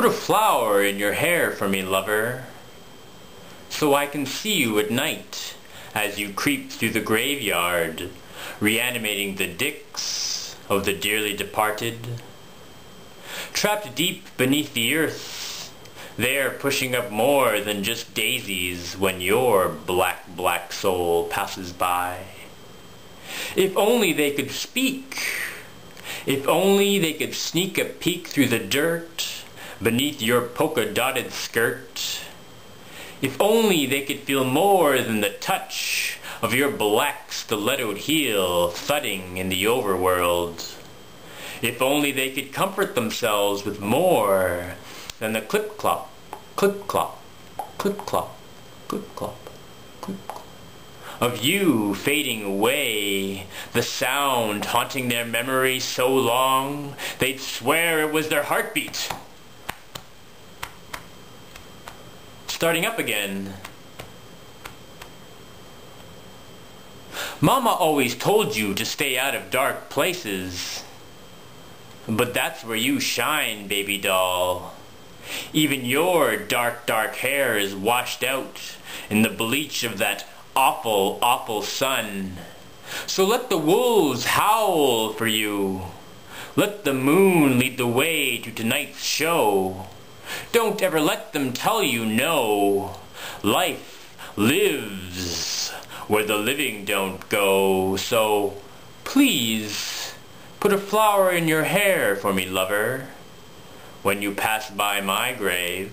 Put a flower in your hair for me, lover, so I can see you at night as you creep through the graveyard, reanimating the dicks of the dearly departed. Trapped deep beneath the earth, they're pushing up more than just daisies when your black, black soul passes by. If only they could speak. If only they could sneak a peek through the dirt beneath your polka-dotted skirt. If only they could feel more than the touch of your black stilettoed heel thudding in the overworld. If only they could comfort themselves with more than the clip-clop, clip-clop, clip-clop, clip-clop, clip-clop of you fading away, the sound haunting their memory so long they'd swear it was their heartbeat. Starting up again. Mama always told you to stay out of dark places. But that's where you shine, baby doll. Even your dark, dark hair is washed out in the bleach of that awful, awful sun. So let the wolves howl for you. Let the moon lead the way to tonight's show. Don't ever let them tell you no. Life lives where the living don't go. So please put a flower in your hair for me, lover, when you pass by my grave.